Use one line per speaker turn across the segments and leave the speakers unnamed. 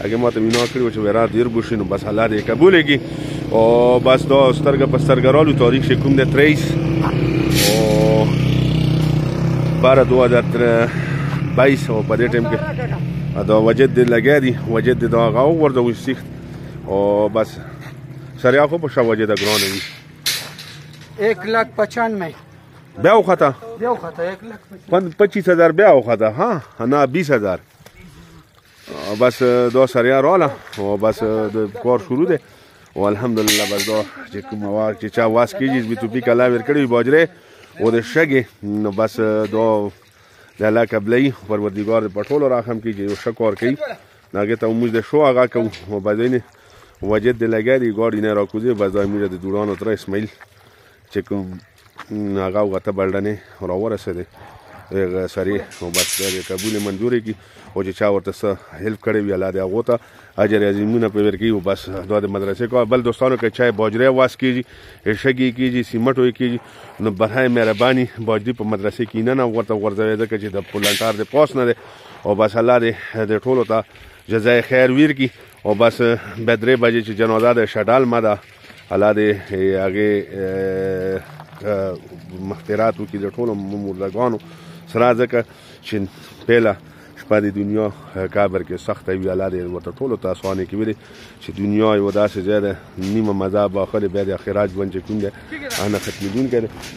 هغه ماته وینا کړې و چې ورا دیر ګوشي نو بس الله دې قبول کړي او بس دا سترګه په سترګرالو تاریخ شي کوم د 23 او بار 2023 او په دې ټیم کې دا وجد دې لګیا دي وجد دې دا غاو ورته وسیخ او بس سریا خو په شاو وجد ګران وي
1 لک 95
بیا وخته
بیا وخته 1
لک 25000 بیا وخته ها انا 20000 بس دا سریا رااله او بس د کار شروع ده او الحمدلله بس دا چې کوم وار چې چا واس کیږي به توپی کلا ور کړی باجره او د شګي نو بس دا د الله قبلې پروردګار په ټولو راخم کې چې یو شکر کوي ناګه ته موږ د شو هغه کو او بدین وجد د لګری ګاډی نه راکوزي بس دا موږ د دوړانو تر اسماعیل چې کوم هغه او غته بلډنې راورسېدې هغه سری او بس د قبول منځوري کی او چې چا ورته سره هیلپ کړي وی الله دې هغه ته اجر عظیمونه په ورکی او بس دا د مدرسې کو بل دوستانو کې چای باجره واس کیږي شګي کیږي سیمټ وي کیږي نو برای مهرباني باجدي په مدرسې کې نه نه ورته ورځوي ځکه چې د پولنټار د پاس نه دی او بس الله دې د ټولو ته جزای خیر ویر کی او بس بدرې بجې چې جنازه د شډال مده الله دې هغه مخترات وکړي د ټولو مردګانو سره ځکه چې پهله شپه د دنیا کابر کې سخته وي الله دې ورته ټولو ته اسانې کې ویلي چې دنیا یو داسې ځای ده نیمه مذهب اخلي بیا د آخرت ژوند چې کوم
دی هغه نه
ختمېدونکی دی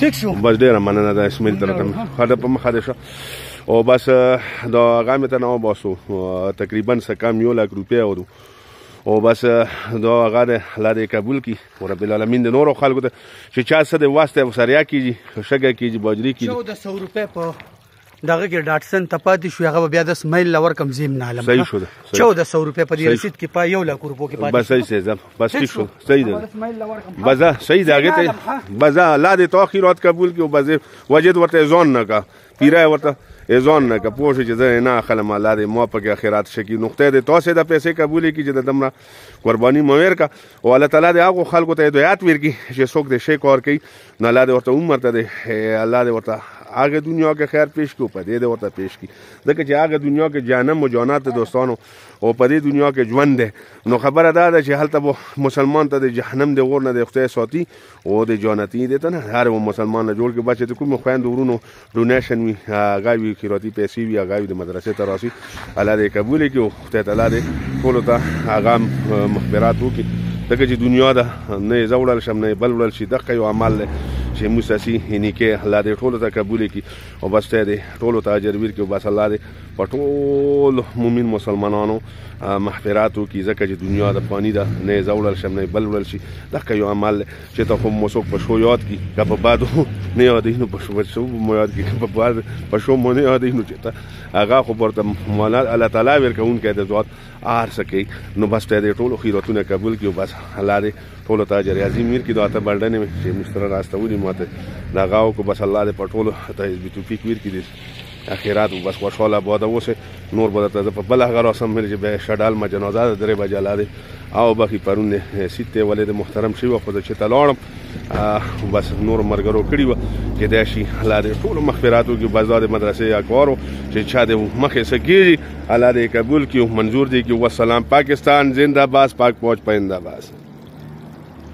ټیک شو
بس ډیره مننه دا اسمیل درتم خاطر په مخه شو او بس دا غامه ته نو باسو تقریبا سکم یو لک روپیا اورو او بس دا هغه د الله دې قبول کی او رب العالمین د نورو خلکو ته چې چا څه د واسطه وسریا کیږي شګه کیږي باجری کیږي
1400 روپے په دغه کې ډاټسن ته پاتې شو هغه بیا د سمایل لور کم زیم نه علم
صحیح شو
1400 روپے په دې رسید کې پای یو لک روپو کې پاتې
بس صحیح سیزم بس ٹھیک شو صحیح ده بزا صحیح ده هغه ته بزا الله دې توخیرات قبول کړي او بزه وجد ورته ځون نه کا پیرای ورته ازون نه که پوه شو چې زه نه اخلم الله دې ما په کې اخرات شکی نقطه دې تاسو د پیسې قبولې کی چې د دمره قرباني مویر کا او الله تعالی دې هغه خلکو ته هدایت ورکړي چې څوک دې شي کار کوي نو الله دې ورته عمر ته دې الله دې ورته هغه دنیا کې خیر پیش کو په دې دې ورته پیش کی ځکه چې هغه دنیا کې جهنم او جنت دوستانو او په دې دنیا کې ژوند دی نو خبره دا ده چې هلته مسلمان ته د جهنم د غور نه د خدای ساتي او د جنتی دې ته نه هر مسلمان نه جوړ کې بچ ته کوم خويند ورونو ډونیشن وي هغه وي قیراتی پیسې وي هغه وي د مدرسې ته راسي الله دې قبول کړي او خدای تعالی دې ټول ته هغه مخبرات وکړي دغه چې دنیا ده نه یې زوړل شم نه بل وړل شي دغه یو عمل دی چې موسسی هني کې الله دې ټول ته قبول کړي او بس ته دې ټول ته اجر ورکړي او بس الله دې په ټول مؤمن مسلمانانو مغفرات وکړي ځکه چې دنیا د فانی ده نه یې زوړل شم نه بل وړل شي دغه یو عمل چې ته خو مو څوک په شو یاد کی که په بادو نه یادې نو په شو شو مو یاد کی که په باد په شو مو نه یادې نو چې ته هغه خو ورته مولا الله تعالی ورکون کې د ذات آر سکی نو بس ته دې ټولو خیراتونه قبول کیو بس الله دې ټولو تاج ریاضی میر کی دعاته بلډنه مې چې مستر راستولې ماته دا غاو کو بس الله دې په ټولو ته دې توفیق ور کی دې اخیرات مو بس خوشحال آباد اوسئ نور به درته زه په بله هغه راځم ملي چې بیا شډال ما جنازه ده درې بجه لا دی او بخي پرون سیت ته ولې د محترم شي خو زه چې ته لاړم بس نور مرګرو کړی و کې دا شي الله دې ټول مغفراتو کې بازار مدرسې یا کارو چې چا دې مخه سکیږي الله دې قبول کړي منظور دې کې والسلام پاکستان زنده باد پاک پوج پاینده باد